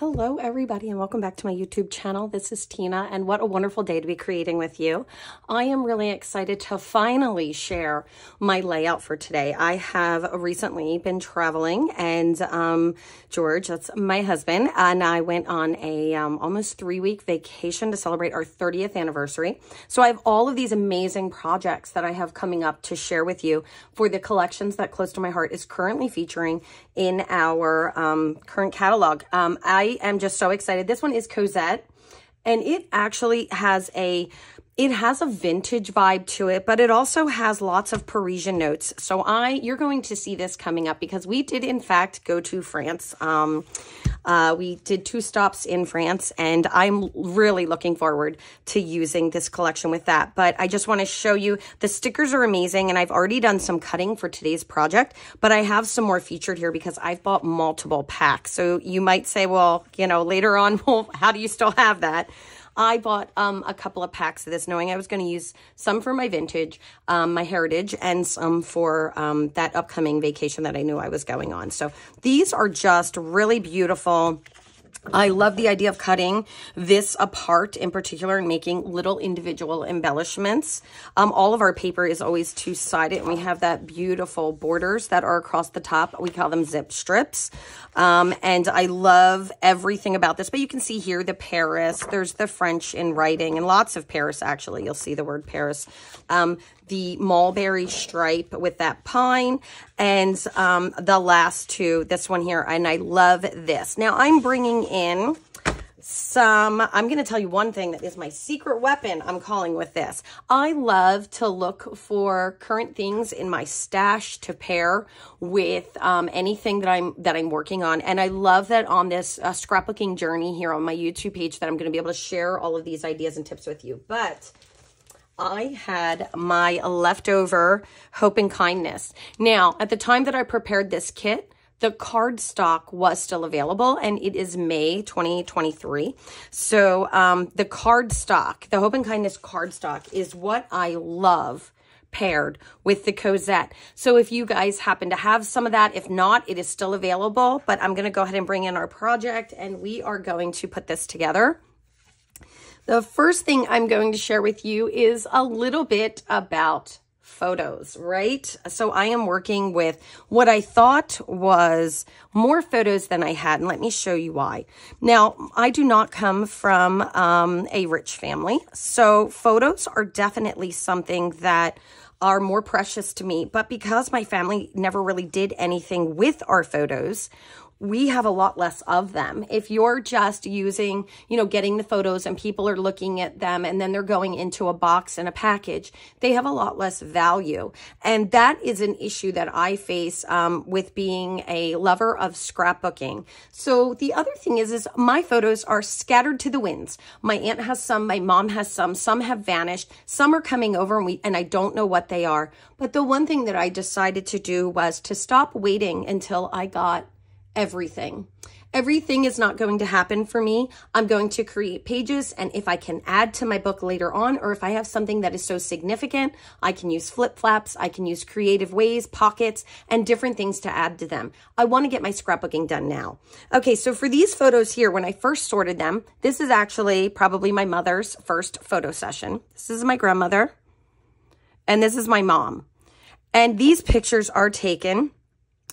Hello, everybody, and welcome back to my YouTube channel. This is Tina, and what a wonderful day to be creating with you. I am really excited to finally share my layout for today. I have recently been traveling, and um, George, that's my husband, and I went on a um, almost three-week vacation to celebrate our 30th anniversary. So I have all of these amazing projects that I have coming up to share with you for the collections that Close to My Heart is currently featuring in our um, current catalog. Um, I am just so excited. This one is Cosette and it actually has a it has a vintage vibe to it, but it also has lots of Parisian notes. So I, you're going to see this coming up because we did in fact go to France. Um, uh, we did two stops in France and I'm really looking forward to using this collection with that. But I just want to show you the stickers are amazing and I've already done some cutting for today's project, but I have some more featured here because I've bought multiple packs. So you might say, well, you know, later on, well, how do you still have that? I bought um, a couple of packs of this, knowing I was going to use some for my vintage, um, my heritage, and some for um, that upcoming vacation that I knew I was going on. So these are just really beautiful I love the idea of cutting this apart in particular and making little individual embellishments. Um, all of our paper is always two-sided and we have that beautiful borders that are across the top. We call them zip strips. Um, and I love everything about this. But you can see here the Paris. There's the French in writing and lots of Paris actually. You'll see the word Paris. Um, the mulberry stripe with that pine and um, the last two, this one here, and I love this. Now I'm bringing in some, I'm going to tell you one thing that is my secret weapon I'm calling with this. I love to look for current things in my stash to pair with um, anything that I'm that I'm working on. And I love that on this uh, scrapbooking journey here on my YouTube page that I'm going to be able to share all of these ideas and tips with you. But I had my leftover Hope and Kindness. Now, at the time that I prepared this kit, the cardstock was still available and it is May 2023. So um, the cardstock, the Hope and Kindness cardstock is what I love paired with the Cosette. So if you guys happen to have some of that, if not, it is still available, but I'm going to go ahead and bring in our project and we are going to put this together. The first thing I'm going to share with you is a little bit about photos, right? So I am working with what I thought was more photos than I had, and let me show you why. Now, I do not come from um, a rich family, so photos are definitely something that are more precious to me. But because my family never really did anything with our photos, we have a lot less of them. If you're just using, you know, getting the photos and people are looking at them and then they're going into a box and a package, they have a lot less value. And that is an issue that I face um, with being a lover of scrapbooking. So the other thing is, is my photos are scattered to the winds. My aunt has some, my mom has some, some have vanished, some are coming over and we, and I don't know what they are. But the one thing that I decided to do was to stop waiting until I got everything. Everything is not going to happen for me. I'm going to create pages and if I can add to my book later on or if I have something that is so significant, I can use flip flaps, I can use creative ways, pockets, and different things to add to them. I want to get my scrapbooking done now. Okay, so for these photos here, when I first sorted them, this is actually probably my mother's first photo session. This is my grandmother and this is my mom. And these pictures are taken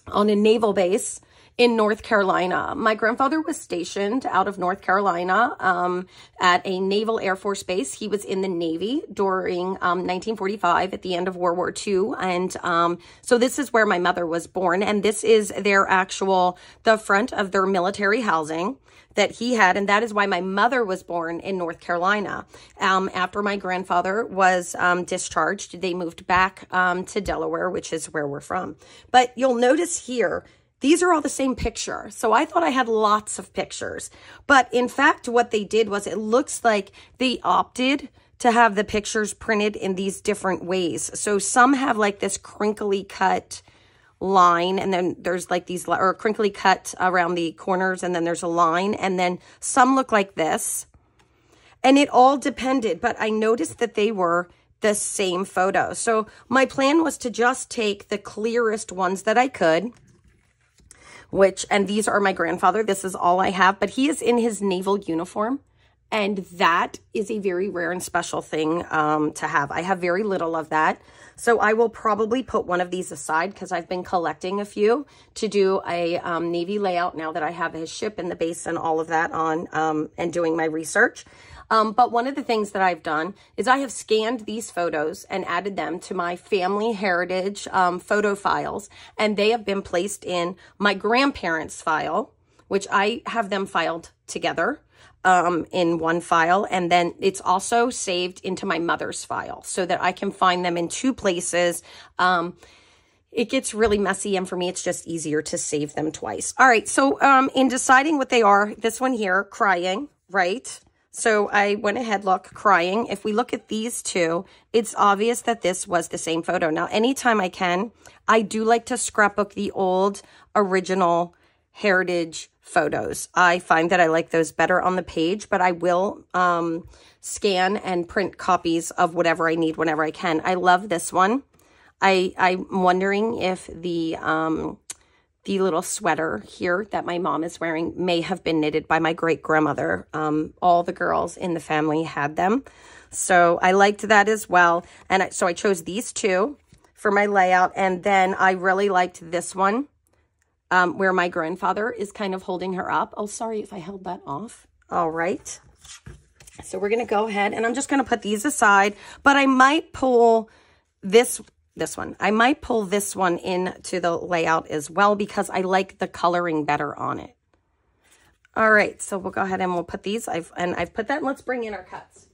on a naval base in North Carolina. My grandfather was stationed out of North Carolina um, at a Naval Air Force base. He was in the Navy during um, 1945 at the end of World War II. And um, so this is where my mother was born. And this is their actual, the front of their military housing that he had. And that is why my mother was born in North Carolina. Um, after my grandfather was um, discharged, they moved back um, to Delaware, which is where we're from. But you'll notice here, these are all the same picture. So I thought I had lots of pictures. But in fact, what they did was it looks like they opted to have the pictures printed in these different ways. So some have like this crinkly cut line and then there's like these or crinkly cut around the corners and then there's a line and then some look like this. And it all depended, but I noticed that they were the same photo. So my plan was to just take the clearest ones that I could which, and these are my grandfather. This is all I have, but he is in his naval uniform. And that is a very rare and special thing um, to have. I have very little of that. So I will probably put one of these aside because I've been collecting a few to do a um, Navy layout now that I have his ship and the base and all of that on um, and doing my research. Um, but one of the things that I've done is I have scanned these photos and added them to my family heritage um, photo files, and they have been placed in my grandparents' file, which I have them filed together um, in one file. And then it's also saved into my mother's file so that I can find them in two places. Um, it gets really messy and for me it's just easier to save them twice. All right, so um, in deciding what they are, this one here, crying, right? So I went ahead, look, crying. If we look at these two, it's obvious that this was the same photo. Now, anytime I can, I do like to scrapbook the old original heritage photos. I find that I like those better on the page, but I will um, scan and print copies of whatever I need whenever I can. I love this one. I, I'm wondering if the um, the little sweater here that my mom is wearing may have been knitted by my great grandmother. Um, all the girls in the family had them. So I liked that as well. And I, so I chose these two for my layout. And then I really liked this one um, where my grandfather is kind of holding her up. Oh, sorry if I held that off. All right. So we're going to go ahead and I'm just going to put these aside, but I might pull this this one. I might pull this one in to the layout as well because I like the coloring better on it. All right, so we'll go ahead and we'll put these. I've and I've put that. Let's bring in our cuts.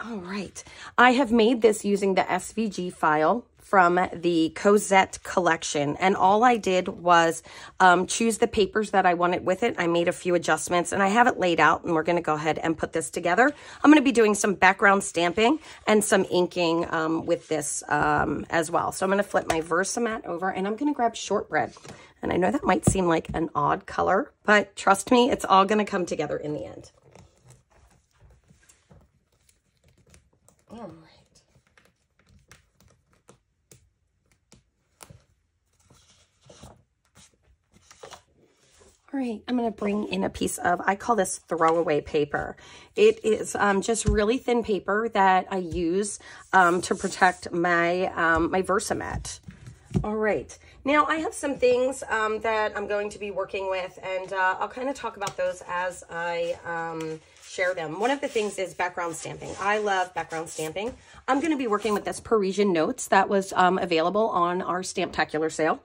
All right, I have made this using the SVG file from the Cosette collection. And all I did was um, choose the papers that I wanted with it. I made a few adjustments and I have it laid out and we're going to go ahead and put this together. I'm going to be doing some background stamping and some inking um, with this um, as well. So I'm going to flip my Versamat over and I'm going to grab shortbread. And I know that might seem like an odd color, but trust me, it's all going to come together in the end. All All right, I'm going to bring in a piece of, I call this throwaway paper. It is um, just really thin paper that I use um, to protect my, um, my Versamat. All right, now I have some things um, that I'm going to be working with and uh, I'll kind of talk about those as I um, share them. One of the things is background stamping. I love background stamping. I'm going to be working with this Parisian Notes that was um, available on our Stamptacular sale.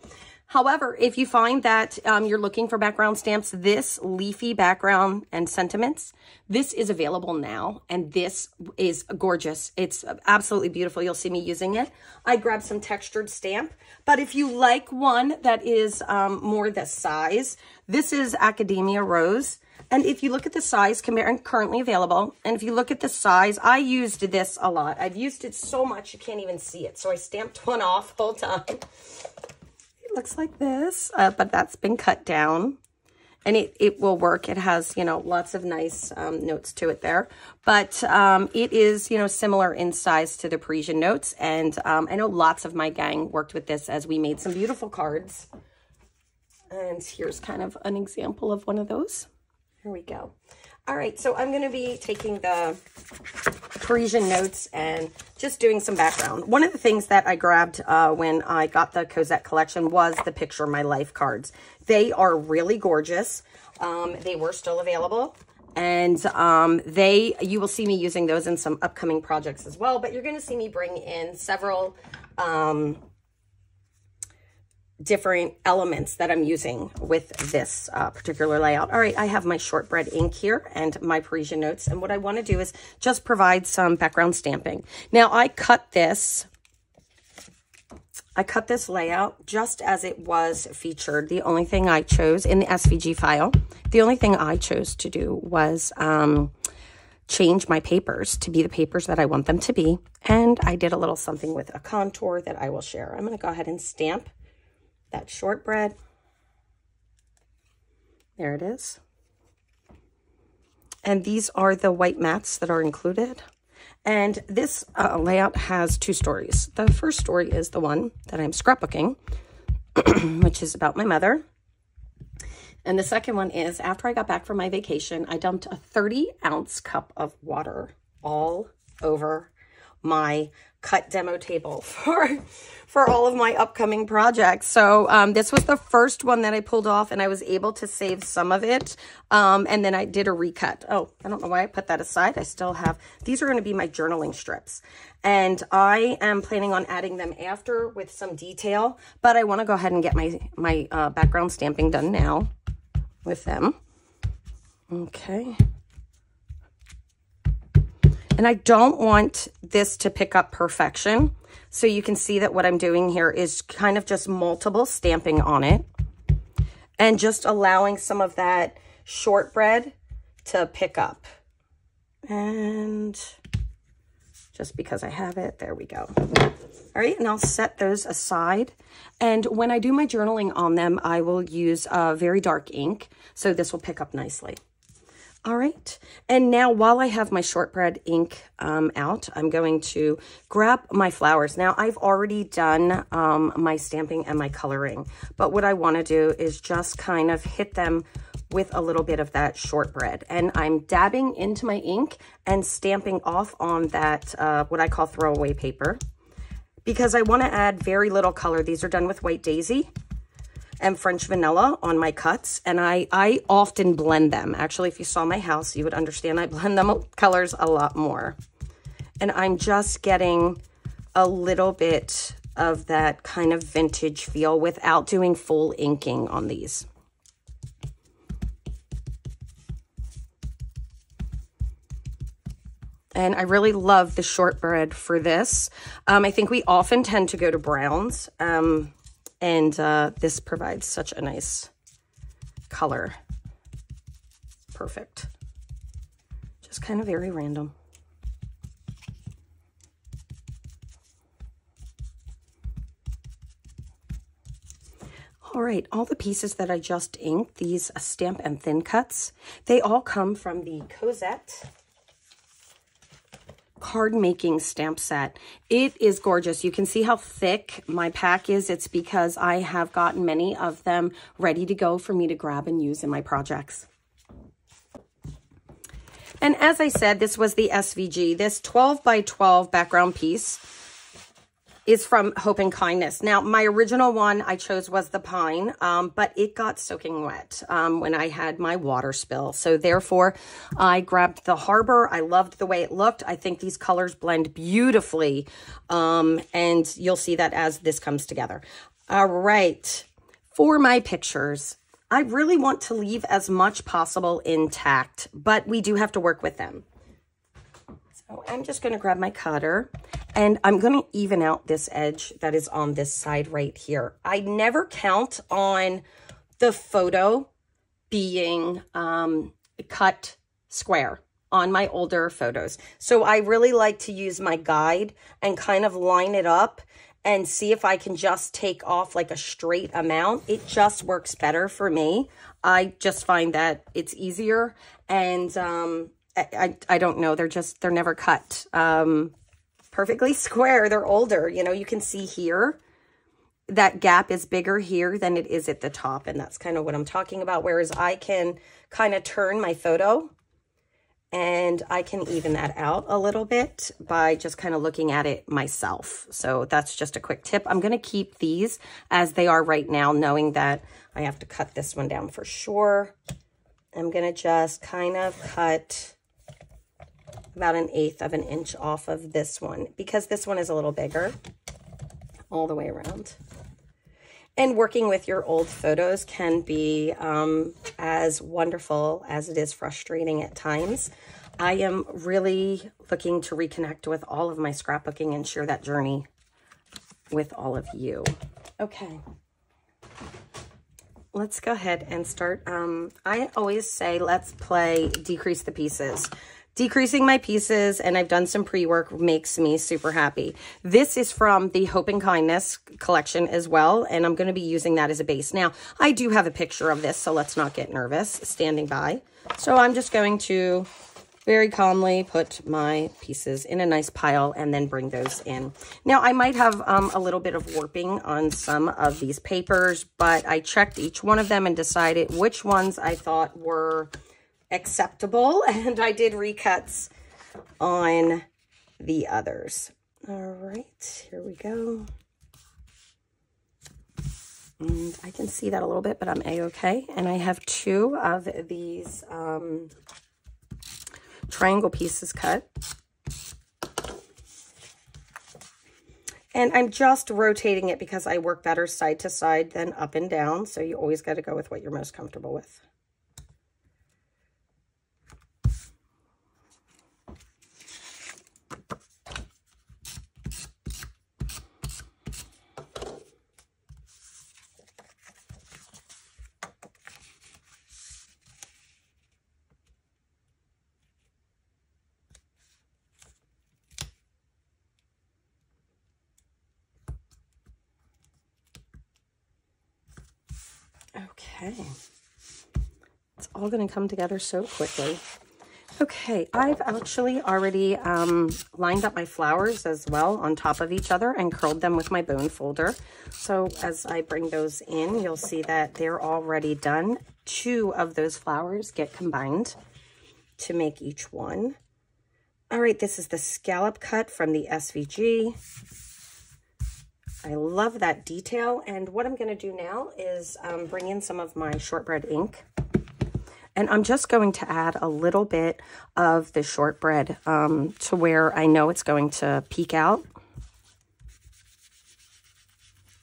However, if you find that um, you're looking for background stamps, this leafy background and sentiments, this is available now. And this is gorgeous. It's absolutely beautiful. You'll see me using it. I grabbed some textured stamp. But if you like one that is um, more the size, this is Academia Rose. And if you look at the size currently available, and if you look at the size, I used this a lot. I've used it so much you can't even see it. So I stamped one off whole time looks like this, uh, but that's been cut down. And it, it will work. It has, you know, lots of nice um, notes to it there. But um, it is, you know, similar in size to the Parisian notes. And um, I know lots of my gang worked with this as we made some beautiful cards. And here's kind of an example of one of those. Here we go. All right, so I'm going to be taking the Parisian notes and just doing some background. One of the things that I grabbed uh, when I got the Cosette collection was the Picture of My Life cards. They are really gorgeous. Um, they were still available. And um, they, you will see me using those in some upcoming projects as well. But you're going to see me bring in several um, different elements that I'm using with this uh, particular layout. All right, I have my shortbread ink here and my Parisian notes. And what I want to do is just provide some background stamping. Now, I cut this I cut this layout just as it was featured. The only thing I chose in the SVG file, the only thing I chose to do was um, change my papers to be the papers that I want them to be. And I did a little something with a contour that I will share. I'm going to go ahead and stamp that shortbread. There it is. And these are the white mats that are included. And this uh, layout has two stories. The first story is the one that I'm scrapbooking. which is about my mother. And the second one is after I got back from my vacation, I dumped a 30 ounce cup of water all over my cut demo table for for all of my upcoming projects. So um, this was the first one that I pulled off and I was able to save some of it. Um, and then I did a recut. Oh, I don't know why I put that aside. I still have, these are going to be my journaling strips. And I am planning on adding them after with some detail, but I want to go ahead and get my, my uh, background stamping done now with them. Okay. And I don't want this to pick up perfection. So you can see that what I'm doing here is kind of just multiple stamping on it. And just allowing some of that shortbread to pick up. And just because I have it, there we go. All right, and I'll set those aside. And when I do my journaling on them, I will use a very dark ink. So this will pick up nicely. All right, and now while I have my shortbread ink um, out, I'm going to grab my flowers. Now, I've already done um, my stamping and my coloring, but what I want to do is just kind of hit them with a little bit of that shortbread. And I'm dabbing into my ink and stamping off on that, uh, what I call throwaway paper, because I want to add very little color. These are done with White Daisy and French vanilla on my cuts. And I, I often blend them. Actually, if you saw my house, you would understand I blend them colors a lot more. And I'm just getting a little bit of that kind of vintage feel without doing full inking on these. And I really love the shortbread for this. Um, I think we often tend to go to browns. Um, and uh, this provides such a nice color. Perfect. Just kind of very random. All right, all the pieces that I just inked, these stamp and thin cuts, they all come from the Cosette card making stamp set. It is gorgeous. You can see how thick my pack is. It's because I have gotten many of them ready to go for me to grab and use in my projects. And as I said, this was the SVG. This 12 by 12 background piece is from Hope and Kindness. Now, my original one I chose was the pine, um, but it got soaking wet um, when I had my water spill. So therefore, I grabbed the Harbor. I loved the way it looked. I think these colors blend beautifully, um, and you'll see that as this comes together. All right, for my pictures, I really want to leave as much possible intact, but we do have to work with them. So I'm just going to grab my cutter and I'm going to even out this edge that is on this side right here. I never count on the photo being um, cut square on my older photos. So I really like to use my guide and kind of line it up and see if I can just take off like a straight amount. It just works better for me. I just find that it's easier and um, I, I don't know. They're just, they're never cut um, perfectly square. They're older. You know, you can see here that gap is bigger here than it is at the top. And that's kind of what I'm talking about. Whereas I can kind of turn my photo and I can even that out a little bit by just kind of looking at it myself. So that's just a quick tip. I'm going to keep these as they are right now, knowing that I have to cut this one down for sure. I'm going to just kind of cut about an eighth of an inch off of this one because this one is a little bigger all the way around. And working with your old photos can be um, as wonderful as it is frustrating at times. I am really looking to reconnect with all of my scrapbooking and share that journey with all of you. Okay. Let's go ahead and start. Um, I always say, let's play decrease the pieces. Decreasing my pieces, and I've done some pre-work, makes me super happy. This is from the Hope and Kindness collection as well, and I'm going to be using that as a base. Now, I do have a picture of this, so let's not get nervous standing by. So I'm just going to very calmly put my pieces in a nice pile and then bring those in. Now, I might have um, a little bit of warping on some of these papers, but I checked each one of them and decided which ones I thought were acceptable, and I did recuts on the others. All right, here we go. And I can see that a little bit, but I'm a-okay. And I have two of these um, triangle pieces cut. And I'm just rotating it because I work better side to side than up and down. So you always got to go with what you're most comfortable with. Okay. It's all going to come together so quickly. Okay, I've actually already um, lined up my flowers as well on top of each other and curled them with my bone folder. So as I bring those in, you'll see that they're already done. Two of those flowers get combined to make each one. All right, this is the scallop cut from the SVG. I love that detail. And what I'm going to do now is um, bring in some of my shortbread ink. And I'm just going to add a little bit of the shortbread um, to where I know it's going to peek out.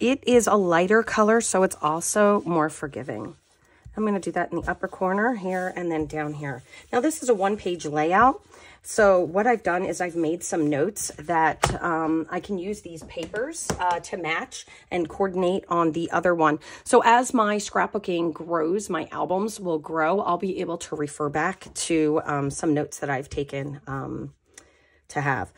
It is a lighter color, so it's also more forgiving. I'm going to do that in the upper corner here and then down here. Now, this is a one-page layout. So what I've done is I've made some notes that um, I can use these papers uh, to match and coordinate on the other one. So as my scrapbooking grows, my albums will grow. I'll be able to refer back to um, some notes that I've taken um, to have.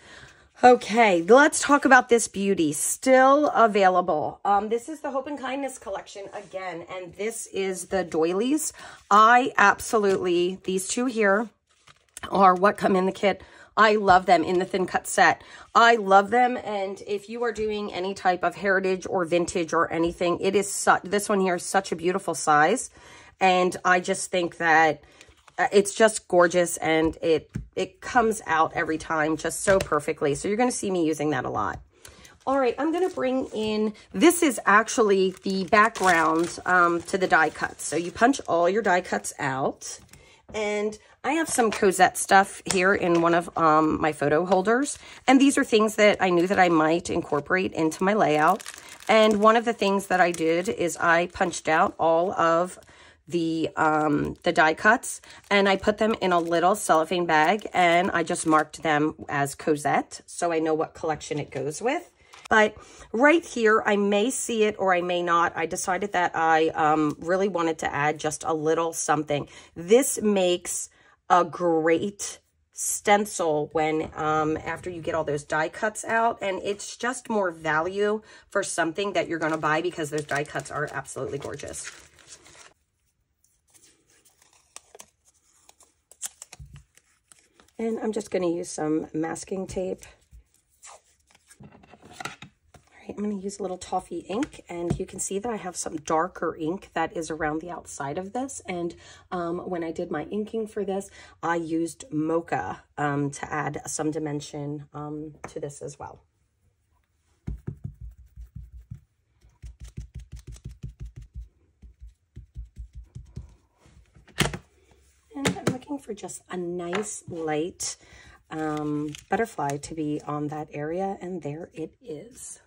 Okay, let's talk about this beauty. Still available. Um, this is the Hope and Kindness collection again, and this is the doilies. I absolutely, these two here, are what come in the kit. I love them in the thin cut set. I love them. And if you are doing any type of heritage or vintage or anything, it is such, this one here is such a beautiful size. And I just think that uh, it's just gorgeous and it, it comes out every time just so perfectly. So you're going to see me using that a lot. All right, I'm going to bring in, this is actually the background um, to the die cuts. So you punch all your die cuts out. And I have some Cosette stuff here in one of um, my photo holders. And these are things that I knew that I might incorporate into my layout. And one of the things that I did is I punched out all of the um, the die cuts and I put them in a little cellophane bag and I just marked them as Cosette so I know what collection it goes with. But right here, I may see it or I may not. I decided that I um, really wanted to add just a little something. This makes a great stencil when um, after you get all those die cuts out and it's just more value for something that you're going to buy because those die cuts are absolutely gorgeous. And I'm just going to use some masking tape I'm going to use a little toffee ink and you can see that I have some darker ink that is around the outside of this. And um, when I did my inking for this, I used mocha um, to add some dimension um, to this as well. And I'm looking for just a nice light um, butterfly to be on that area. And there it is.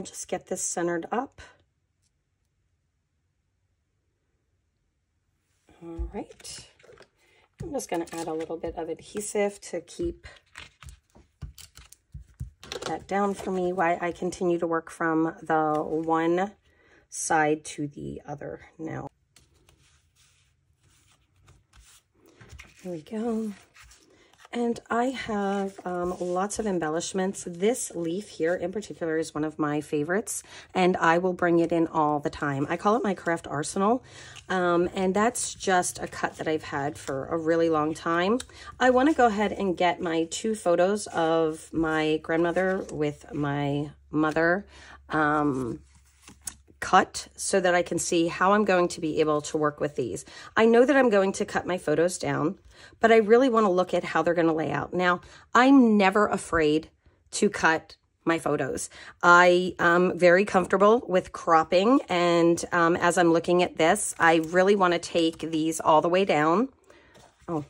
We'll just get this centered up. All right. I'm just going to add a little bit of adhesive to keep that down for me while I continue to work from the one side to the other now. There we go. And I have um, lots of embellishments. This leaf here in particular is one of my favorites, and I will bring it in all the time. I call it my craft arsenal, um, and that's just a cut that I've had for a really long time. I want to go ahead and get my two photos of my grandmother with my mother um, cut so that I can see how I'm going to be able to work with these. I know that I'm going to cut my photos down, but I really want to look at how they're going to lay out. Now, I'm never afraid to cut my photos. I am very comfortable with cropping, and um, as I'm looking at this, I really want to take these all the way down. Oh,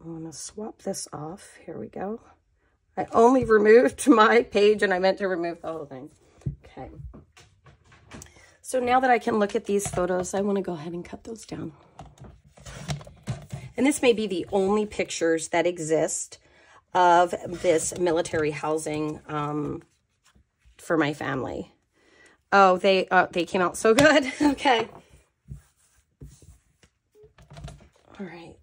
I'm going to swap this off. Here we go. I only removed my page, and I meant to remove the whole thing. Okay. So now that I can look at these photos, I want to go ahead and cut those down. And this may be the only pictures that exist of this military housing um, for my family. Oh, they uh, they came out so good. okay. All right.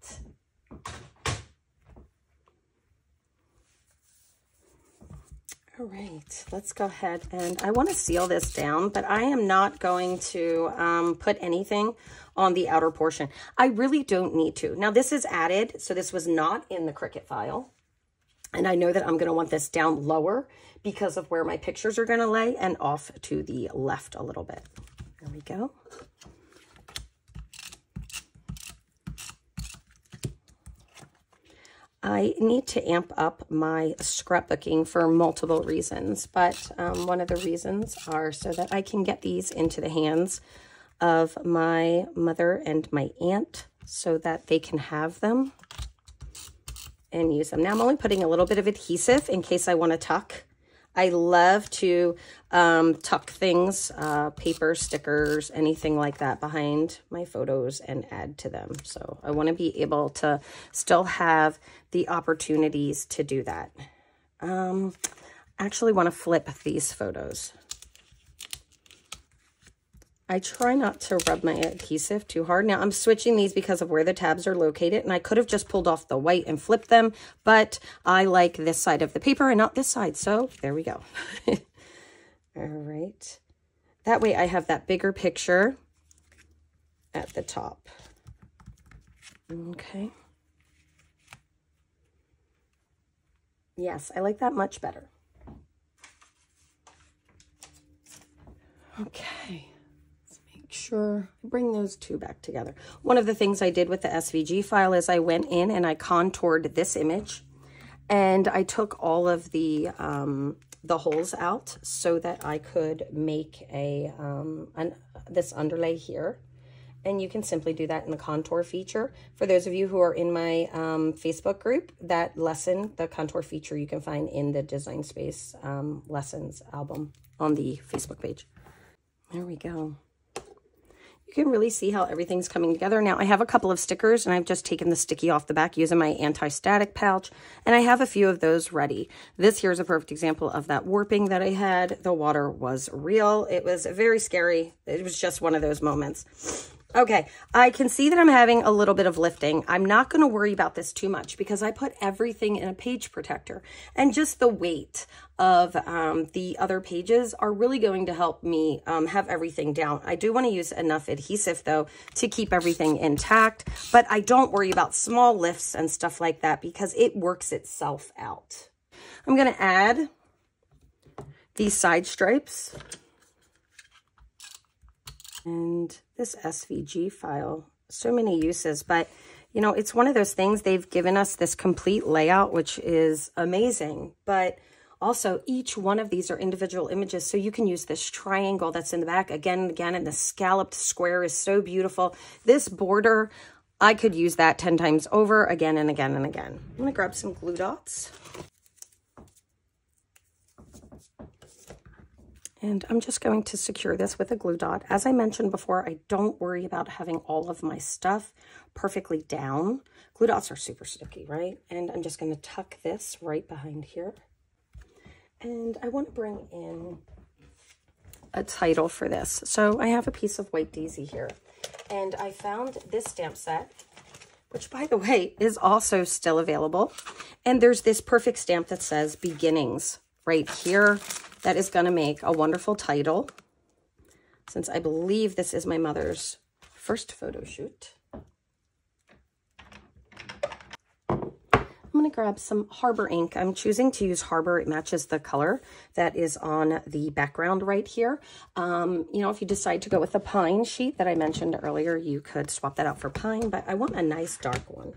All right, let's go ahead and I want to seal this down, but I am not going to um, put anything on the outer portion. I really don't need to. Now this is added, so this was not in the Cricut file. And I know that I'm going to want this down lower because of where my pictures are going to lay and off to the left a little bit. There we go. I need to amp up my scrapbooking for multiple reasons, but um, one of the reasons are so that I can get these into the hands of my mother and my aunt so that they can have them and use them. Now I'm only putting a little bit of adhesive in case I want to tuck I love to um, tuck things, uh, paper, stickers, anything like that behind my photos and add to them. So I want to be able to still have the opportunities to do that. Um, actually want to flip these photos. I try not to rub my adhesive too hard. Now, I'm switching these because of where the tabs are located, and I could have just pulled off the white and flipped them, but I like this side of the paper and not this side, so there we go. All right. That way I have that bigger picture at the top. Okay. Yes, I like that much better. Okay sure I bring those two back together. One of the things I did with the SVG file is I went in and I contoured this image and I took all of the um, the holes out so that I could make a um, an, this underlay here. And you can simply do that in the contour feature. For those of you who are in my um, Facebook group, that lesson, the contour feature, you can find in the Design Space um, Lessons album on the Facebook page. There we go you can really see how everything's coming together. Now, I have a couple of stickers, and I've just taken the sticky off the back using my anti-static pouch, and I have a few of those ready. This here is a perfect example of that warping that I had. The water was real. It was very scary. It was just one of those moments. Okay, I can see that I'm having a little bit of lifting. I'm not going to worry about this too much because I put everything in a page protector and just the weight of um, the other pages are really going to help me um, have everything down. I do want to use enough adhesive though to keep everything intact, but I don't worry about small lifts and stuff like that because it works itself out. I'm going to add these side stripes and this SVG file, so many uses, but you know, it's one of those things they've given us this complete layout, which is amazing, but also each one of these are individual images. So you can use this triangle that's in the back again and again, and the scalloped square is so beautiful. This border, I could use that 10 times over again and again and again. I'm gonna grab some glue dots. And I'm just going to secure this with a glue dot. As I mentioned before, I don't worry about having all of my stuff perfectly down. Glue dots are super sticky, right? And I'm just going to tuck this right behind here. And I want to bring in a title for this. So I have a piece of white daisy here. And I found this stamp set which by the way is also still available. And there's this perfect stamp that says beginnings right here. That is going to make a wonderful title since I believe this is my mother's first photo shoot. I'm going to grab some Harbor ink. I'm choosing to use Harbor. It matches the color that is on the background right here. Um, you know, if you decide to go with the pine sheet that I mentioned earlier, you could swap that out for pine, but I want a nice dark one.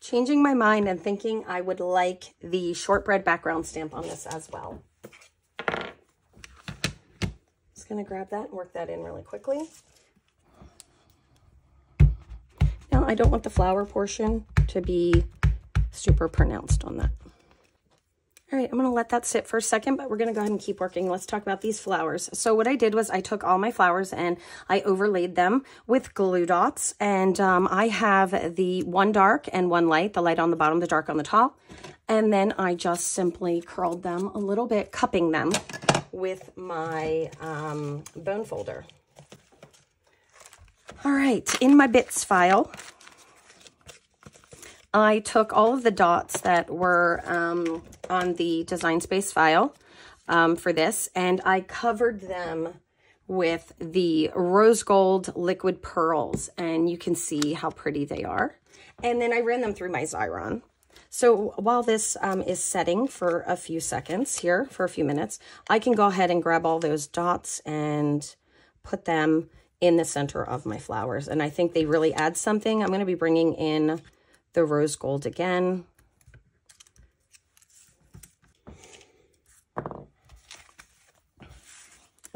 Changing my mind and thinking I would like the shortbread background stamp on this as well just to grab that and work that in really quickly. Now, I don't want the flower portion to be super pronounced on that. All right, I'm to let that sit for a second, but we're going to go ahead and keep working. Let's talk about these flowers. So what I did was I took all my flowers and I overlaid them with glue dots. And um, I have the one dark and one light, the light on the bottom, the dark on the top. And then I just simply curled them a little bit, cupping them with my um, bone folder. All right, in my bits file, I took all of the dots that were um, on the Design Space file um, for this, and I covered them with the rose gold liquid pearls, and you can see how pretty they are. And then I ran them through my Xyron. So while this um, is setting for a few seconds here, for a few minutes, I can go ahead and grab all those dots and put them in the center of my flowers. And I think they really add something. I'm going to be bringing in the rose gold again.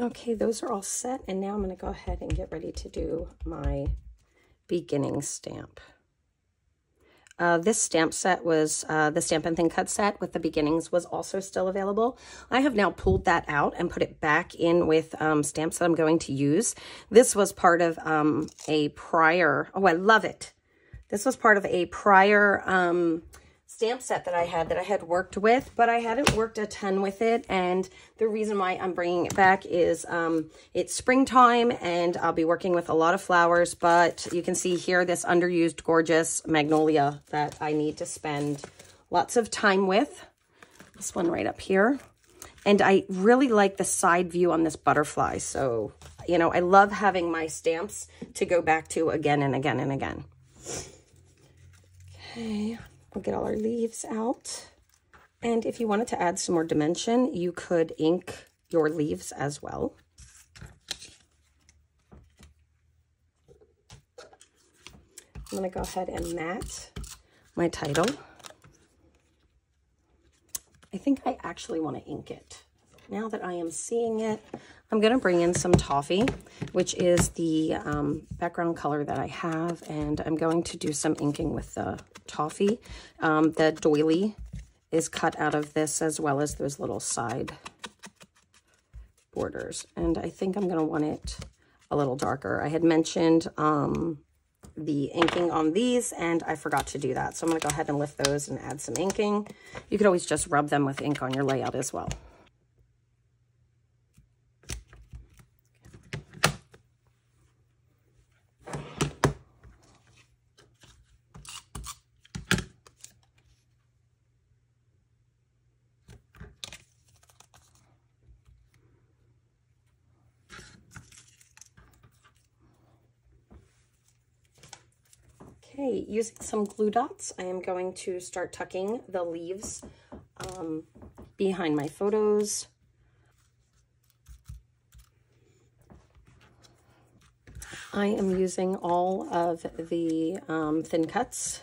Okay, those are all set. And now I'm going to go ahead and get ready to do my beginning stamp. Uh, this stamp set was, uh, the Stamp and Thin Cut set with the beginnings was also still available. I have now pulled that out and put it back in with um, stamps that I'm going to use. This was part of um, a prior, oh, I love it. This was part of a prior um, stamp set that I had that I had worked with, but I hadn't worked a ton with it. And the reason why I'm bringing it back is um, it's springtime and I'll be working with a lot of flowers, but you can see here this underused gorgeous magnolia that I need to spend lots of time with. This one right up here. And I really like the side view on this butterfly. So, you know, I love having my stamps to go back to again and again and again. Okay, We'll get all our leaves out. And if you wanted to add some more dimension, you could ink your leaves as well. I'm to go ahead and mat my title. I think I actually want to ink it. Now that I am seeing it, I'm going to bring in some toffee, which is the um, background color that I have, and I'm going to do some inking with the toffee. Um, the doily is cut out of this as well as those little side borders, and I think I'm going to want it a little darker. I had mentioned um, the inking on these, and I forgot to do that, so I'm going to go ahead and lift those and add some inking. You could always just rub them with ink on your layout as well. Okay, using some glue dots, I am going to start tucking the leaves um, behind my photos. I am using all of the um, thin cuts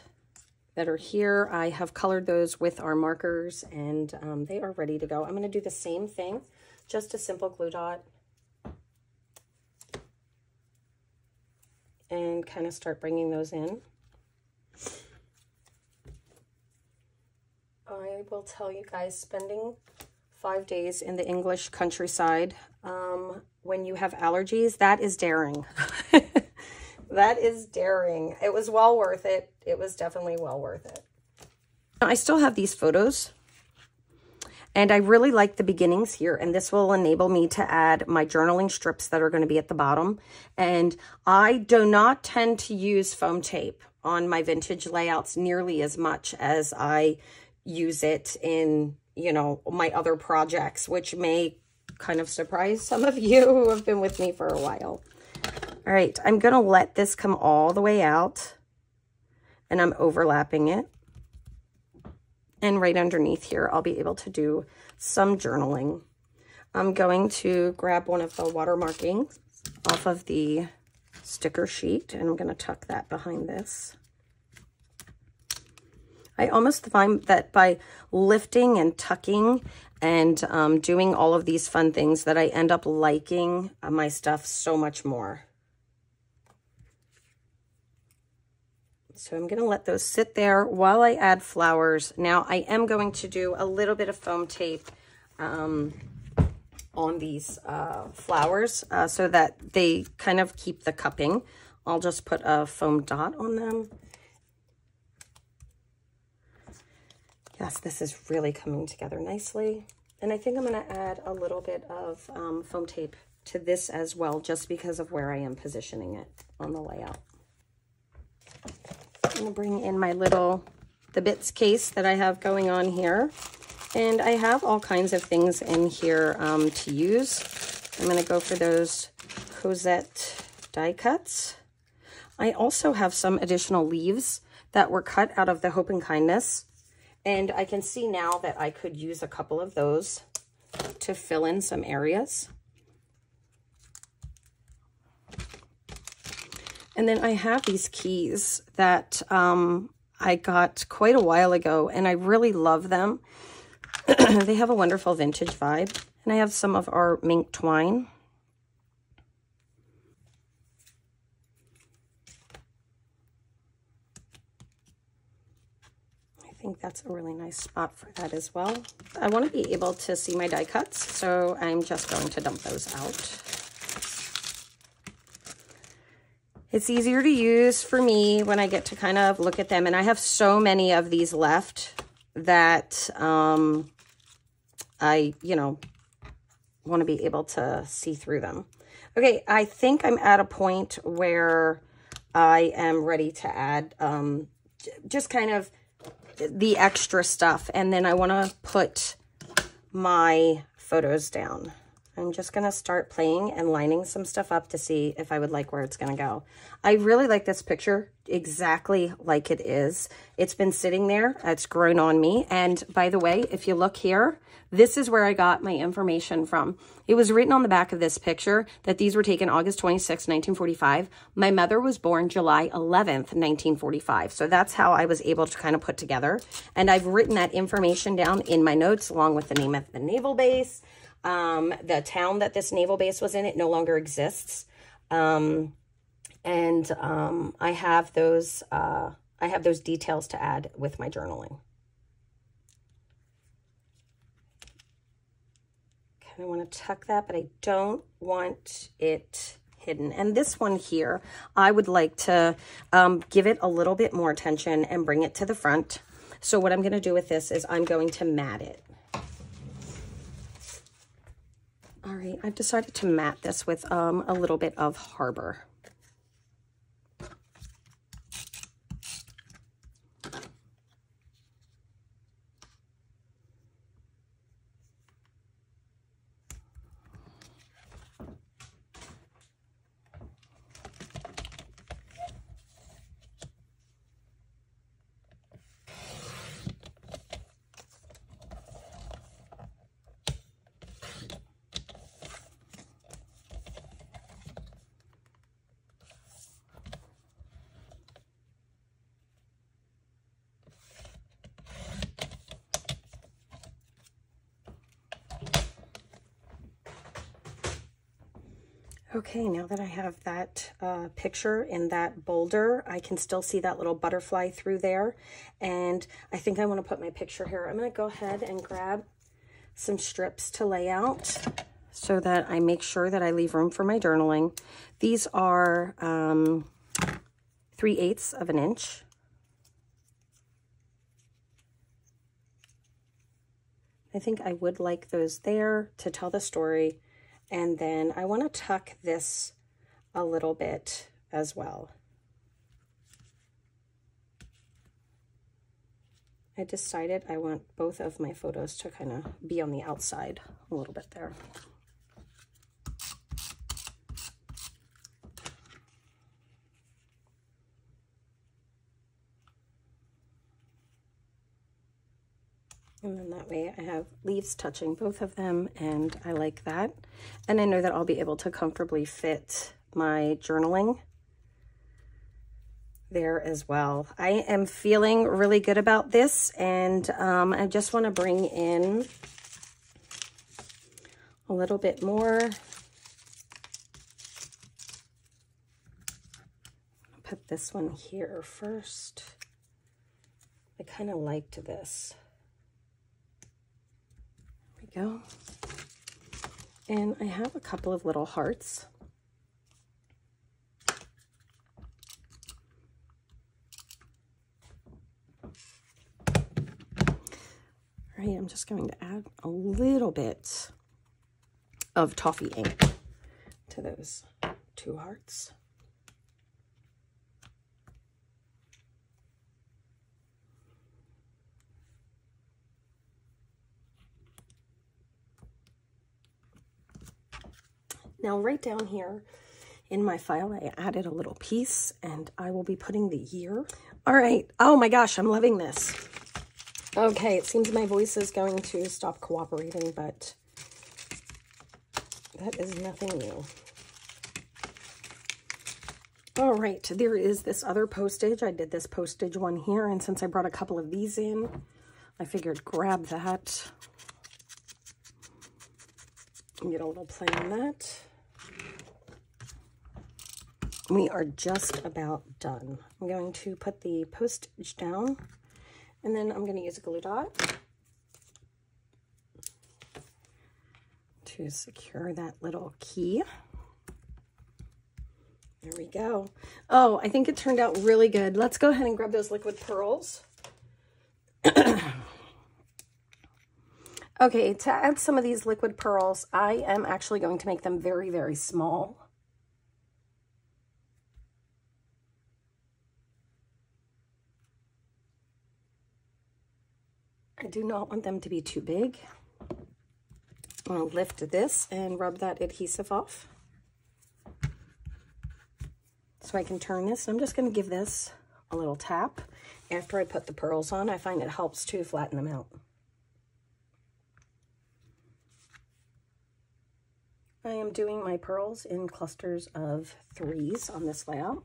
that are here. I have colored those with our markers and um, they are ready to go. I'm going to do the same thing, just a simple glue dot. And kind of start bringing those in. I will tell you guys, spending five days in the English countryside um, when you have allergies, that is daring. that is daring. It was well worth it. It was definitely well worth it. I still have these photos And I really like the beginnings here, and this will enable me to add my journaling strips that are going to be at the bottom. And I do not tend to use foam tape on my vintage layouts nearly as much as I use it in, you know, my other projects, which may kind of surprise some of you who have been with me for a while. All right, I'm going to let this come all the way out, and I'm overlapping it. And right underneath here, I'll be able to do some journaling. I'm going to grab one of the water markings off of the sticker sheet, and I'm going to tuck that behind this. I almost find that by lifting and tucking and um, doing all of these fun things that I end up liking my stuff so much more. So I'm going to let those sit there while I add flowers. Now I am going to do a little bit of foam tape um, on these uh, flowers uh, so that they kind of keep the cupping. I'll just put a foam dot on them. Yes, this is really coming together nicely. And I think I'm going to add a little bit of um, foam tape to this as well, just because of where I am positioning it on the layout. I'm going to bring in my little, the bits case that I have going on here. And I have all kinds of things in here um, to use. I'm going to go for those Cosette die cuts. I also have some additional leaves that were cut out of the Hope and Kindness. And I can see now that I could use a couple of those to fill in some areas. And then I have these keys that um, I got quite a while ago, and I really love them. they have a wonderful vintage vibe. And I have some of our mink twine. I think that's a really nice spot for that as well. I want to be able to see my die cuts, so I'm just going to dump those out. It's easier to use for me when I get to kind of look at them. And I have so many of these left that um, I, you know, want to be able to see through them. Okay, I think I'm at a point where I am ready to add um, just kind of the extra stuff. And then I want to put my photos down. I'm just going to start playing and lining some stuff up to see if I would like where it's going to go. I really like this picture exactly like it is. It's been sitting there. It's grown on me. And by the way, if you look here, this is where I got my information from. It was written on the back of this picture that these were taken August 26, 1945. My mother was born July 11th, 1945. So that's how I was able to kind of put together. And I've written that information down in my notes along with the name of the naval base, um, the town that this naval base was in, it no longer exists. Um, and um, I have those uh, I have those details to add with my journaling. Kind of want to tuck that, but I don't want it hidden. And this one here, I would like to um, give it a little bit more attention and bring it to the front. So what I'm going to do with this is I'm going to mat it. All right, I've decided to mat this with um, a little bit of Harbor. Okay, now that I have that uh, picture in that boulder, I can still see that little butterfly through there. And I think I want to put my picture here. I'm going to go ahead and grab some strips to lay out so that I make sure that I leave room for my journaling. These are um, 3 eighths of an inch. I think I would like those there to tell the story. And then I want to tuck this a little bit as well. I decided I want both of my photos to kind of be on the outside a little bit there. And then that way I have leaves touching both of them and I like that. And I know that I'll be able to comfortably fit my journaling there as well. I am feeling really good about this and um, I just want to bring in a little bit more. Put this one here first. I kind of liked this. Go. And I have a couple of little hearts. All right, I'm just going to add a little bit of toffee ink to those two hearts. Now right down here in my file, I added a little piece and I will be putting the year. All right. Oh my gosh, I'm loving this. Okay, it seems my voice is going to stop cooperating, but that is nothing new. All right, there is this other postage. I did this postage one here, and since I brought a couple of these in, I figured grab that and get a little play on that. We are just about done. I'm going to put the postage down and then I'm going to use a glue dot to secure that little key. There we go. Oh, I think it turned out really good. Let's go ahead and grab those liquid pearls. okay, to add some of these liquid pearls, I am actually going to make them very, very small. I do not want them to be too big. I'm going to lift this and rub that adhesive off. So I can turn this. I'm just going to give this a little tap. After I put the pearls on, I find it helps to flatten them out. I am doing my pearls in clusters of threes on this layout.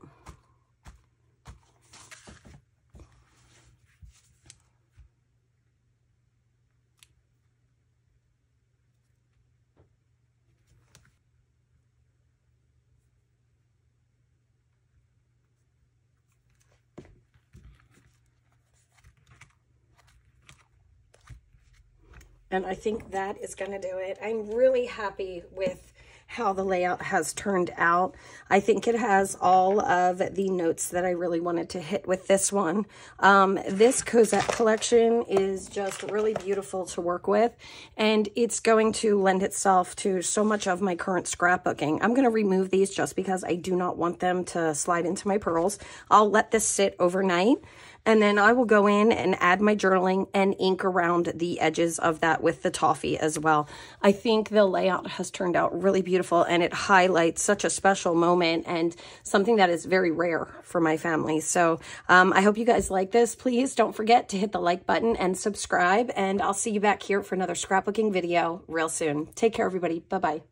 And I think that is going to do it. I'm really happy with how the layout has turned out. I think it has all of the notes that I really wanted to hit with this one. Um, this Cosette collection is just really beautiful to work with, and it's going to lend itself to so much of my current scrapbooking. I'm going to remove these just because I do not want them to slide into my pearls. I'll let this sit overnight and then I will go in and add my journaling and ink around the edges of that with the toffee as well. I think the layout has turned out really beautiful and it highlights such a special moment and something that is very rare for my family. So um, I hope you guys like this. Please don't forget to hit the like button and subscribe and I'll see you back here for another scrapbooking video real soon. Take care, everybody. Bye-bye.